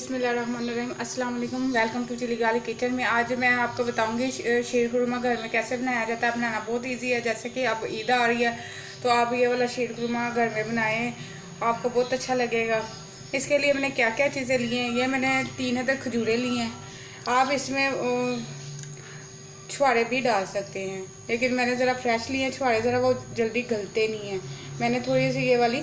अस्सलाम वालेकुम welcome to chilli Gali kitchen में। आज मैं आपको बताऊँगी शेर खुरमा घर में कैसे बनाया जाता है। बनाना बहुत इजी है, जैसे कि अब ईद आ रही है तो आप ये वाला शेर खुरमा घर में बनाएँ, आपको बहुत अच्छा लगेगा। इसके लिए मैंने क्या क्या चीज़ें ली हैं? ये मैंने तीन हज़ार खजूरें ली हैं। आप इसमें छुआरे भी डाल सकते हैं। लेकिन मैंने ज़रा फ्रेश लिए हैं ज़रा वो जल्दी गलते नहीं हैं। मैंने थोड़ी सी ये वाली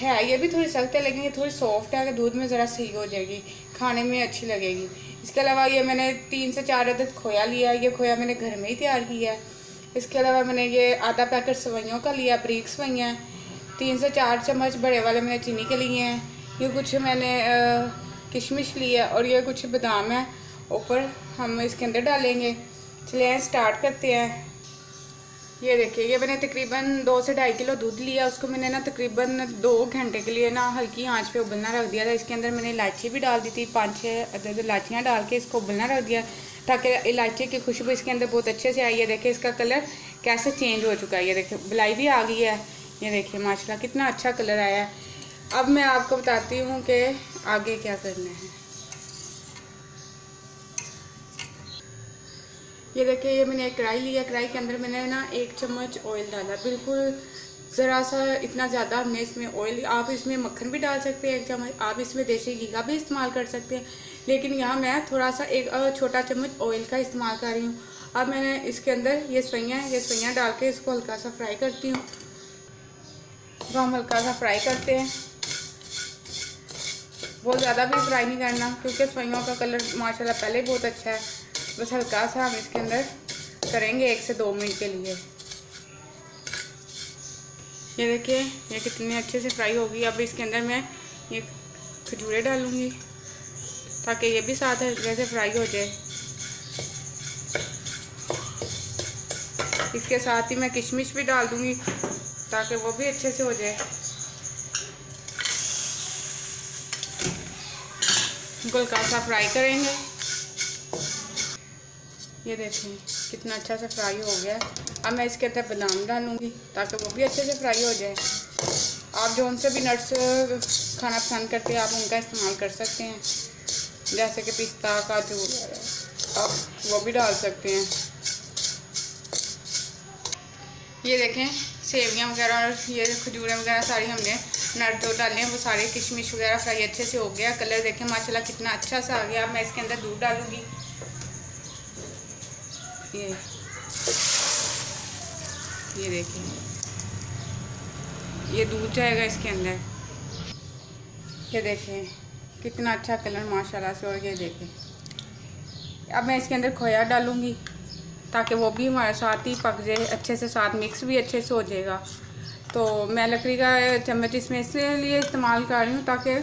है, ये भी थोड़ी सख्त है, लेकिन ये थोड़ी सॉफ्ट है कि दूध में ज़रा सही हो जाएगी, खाने में अच्छी लगेगी। इसके अलावा ये मैंने तीन से चार अदद खोया लिया ये खोया मैंने घर में ही तैयार किया है। इसके अलावा मैंने ये आधा पैकेट सवैयों का लिया ब्रिक सवैयाँ तीन से चार चम्मच बड़े वाले मैंने चीनी के लिए हैं। ये कुछ मैंने किशमिश लिया और ये कुछ बादाम है। ऊपर हम इसके अंदर डालेंगे। चलिए स्टार्ट करते हैं। ये देखिए, ये मैंने तकरीबन दो से ढाई किलो दूध लिया, उसको मैंने ना तकरीबन दो घंटे के लिए ना हल्की आँच पे उबलना रख दिया था। इसके अंदर मैंने इलायची भी डाल दी थी, पाँच छः अदद इलायचियाँ डाल के इसको उबलना रख दिया ताकि इलायची की खुशबू इसके अंदर बहुत अच्छे से आई है। देखिए, इसका कलर कैसे चेंज हो चुका है। ये देखिए बुलाई भी आ गई है। ये देखिए माशा कितना अच्छा कलर आया है। अब मैं आपको बताती हूँ कि आगे क्या करना है। ये देखिए, ये मैंने एक कढ़ाई लिया कढ़ाई के अंदर मैंने ना एक चम्मच ऑयल डाला। बिल्कुल ज़रा सा इतना ज़्यादा हमने इसमें ऑयल आप इसमें मक्खन भी डाल सकते हैं एक चम्मच, आप इसमें देसी घी का भी इस्तेमाल कर सकते हैं। लेकिन यहाँ मैं थोड़ा सा एक छोटा चम्मच ऑयल का इस्तेमाल कर रही हूँ। अब मैंने इसके अंदर ये सवैयाँ ये सवैयाँ डाल के इसको हल्का सा फ्राई करती हूँ। तो हम हल्का सा फ्राई करते हैं। बहुत ज़्यादा भी फ्राई नहीं करना, क्योंकि सवैयों का कलर माशाल्लाह पहले बहुत अच्छा है। बस हल्का सा हम इसके अंदर करेंगे एक से दो मिनट के लिए। ये देखिए, ये कितने अच्छे से फ्राई होगी अब इसके अंदर मैं ये खजूरें डालूँगी ताकि ये भी साथ हल्के से फ्राई हो जाए। इसके साथ ही मैं किशमिश भी डाल दूँगी ताकि वो भी अच्छे से हो जाए। इनको हल्का सा फ्राई करेंगे। ये देखें, कितना अच्छा से फ्राई हो गया अब मैं इसके अंदर बादाम डालूँगी, ताकि वो भी अच्छे से फ्राई हो जाए। आप जो उनसे भी नट्स खाना पसंद करते हैं, आप उनका इस्तेमाल कर सकते हैं। जैसे कि पिस्ता, काजू आप वो भी डाल सकते हैं। ये देखें, सेवियाँ वगैरह और ये खजूरें वगैरह सारी हमने नट जो डाले हैं, वो सारे किशमिश वगैरह फ्राई अच्छे से हो गया कलर देखें, माशाल्लाह कितना अच्छा सा आ गया। अब मैं इसके अंदर दूध डालूँगी। ये ये देखिए ये दूध जाएगा इसके अंदर। ये देखें, कितना अच्छा कलर माशाल्लाह से, और ये देखें। अब मैं इसके अंदर खोया डालूँगी, ताकि वो भी हमारे साथ ही पक जाए, अच्छे से साथ मिक्स भी अच्छे से हो जाएगा। तो मैं लकड़ी का चम्मच इसमें इसलिए इस्तेमाल कर रही हूँ, ताकि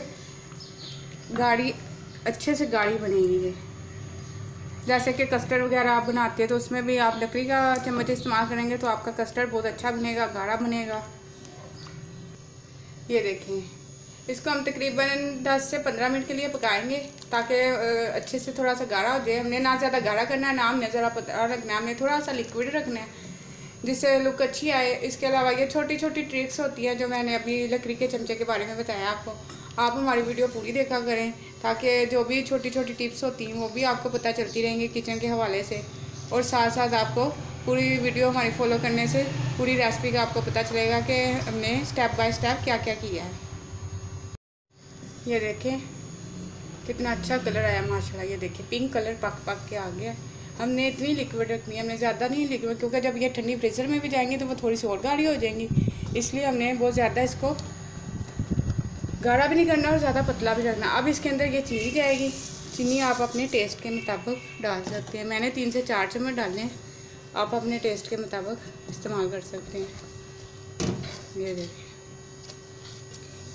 गाड़ी अच्छे से गाड़ी बनेगी जैसे कि कस्टर्ड वगैरह आप बनाते हैं तो उसमें भी आप लकड़ी का चम्मच इस्तेमाल करेंगे तो आपका कस्टर्ड बहुत अच्छा बनेगा, गाढ़ा बनेगा। ये देखें, इसको हम तकरीबन 10 से 15 मिनट के लिए पकाएँगे ताकि अच्छे से थोड़ा सा गाढ़ा हो जाए। हमने ना ज़्यादा गाढ़ा करना है, ना हमने ज़रा पता रखना है, हमने थोड़ा सा लिक्विड रखना है, जिससे लुक अच्छी आए। इसके अलावा ये छोटी छोटी ट्रिक्स होती हैं जो मैंने अभी लकड़ी के चमचे के बारे में बताया आपको। आप हमारी वीडियो पूरी देखा करें ताकि जो भी छोटी छोटी टिप्स होती हैं, वो भी आपको पता चलती रहेंगी किचन के हवाले से। और साथ साथ आपको पूरी वीडियो हमारी फॉलो करने से पूरी रेसिपी का आपको पता चलेगा कि हमने स्टेप बाय स्टेप क्या क्या किया है। ये देखें, कितना अच्छा कलर आया, माशाल्लाह, ये देखिए पिंक कलर पक पक के आ गया। हमने इतनी लिक्विड रखनी है, हमने ज़्यादा नहीं लिक्विड क्योंकि जब ये ठंडी फ्रीजर में भी जाएँगे तो वो थोड़ी सी और गाढ़ी हो जाएँगी। इसलिए हमने बहुत ज़्यादा इसको गाढ़ा भी नहीं करना और ज़्यादा पतला भी रखना। अब इसके अंदर ये चीनी जाएगी चीनी आप अपने टेस्ट के मुताबिक डाल सकते हैं। मैंने तीन से चार चम्मच डाले हैं। आप अपने टेस्ट के मुताबिक इस्तेमाल कर सकते हैं। ये देखिए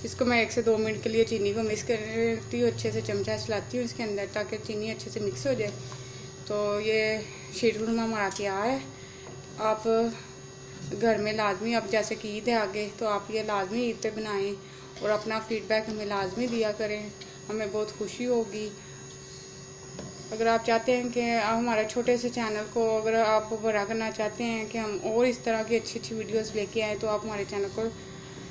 इसको मैं एक से दो मिनट के लिए चीनी को मिक्स करती हूँ, अच्छे से चमचा चलाती हूँ इसके अंदर ताकि चीनी अच्छे से मिक्स हो जाए। तो ये शीर खुरमा हमारा तैयार है। आप घर में लाजमी, अब जैसे कि ईद है आगे तो आप ये लाजमी ईद पे बनाएँ। और अपना फीडबैक हमें लाजमी दिया करें। हमें बहुत खुशी होगी। अगर आप चाहते हैं कि हमारे छोटे से चैनल को अगर आप बड़ा करना चाहते हैं कि हम और इस तरह की अच्छी अच्छी वीडियोस लेके आए तो आप हमारे चैनल को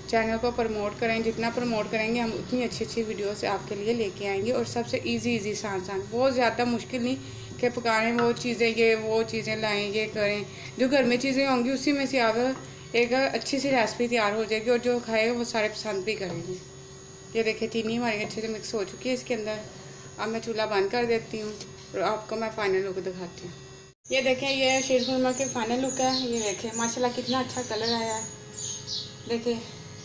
चैनल को प्रमोट करें। जितना प्रमोट करेंगे, हम उतनी अच्छी अच्छी वीडियोस आपके लिए लेके आएँगे और सबसे इजी इजी आसान आसान बहुत ज़्यादा मुश्किल नहीं कि पकाने वो चीज़ें, ये वो चीज़ें लाएँ, ये करें। जो घर में चीज़ें होंगी, उसी में से आप एक अच्छी सी रेसिपी तैयार हो जाएगी और जो खाएगा वो सारे पसंद भी करेंगे। ये देखिए, चीनी हमारी अच्छे से मिक्स हो चुकी है इसके अंदर। अब मैं चूल्हा बंद कर देती हूँ और आपको मैं फ़ाइनल लुक दिखाती हूँ। ये देखें ये शीर खुरमा की फ़ाइनल लुक है। ये देखें माशाल्लाह कितना अच्छा कलर आया है। देखिए,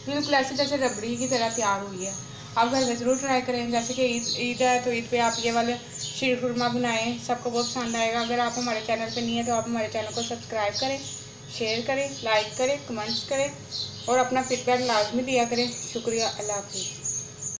बिल्कुल ऐसे जैसे रबड़ी की तरह तैयार हुई है। आप घर में ज़रूर ट्राई करें। जैसे कि ईद ईद है तो ईद पे आप ये वाले शीर खुरमा बनाएँ। सबको बहुत पसंद आएगा। अगर आप हमारे चैनल पे नहीं है तो आप हमारे चैनल को सब्सक्राइब करें। शेयर करें लाइक करें कमेंट्स करें और अपना फीडबैक लाजमी दिया करें। शुक्रिया, अल्लाह हाफिज़।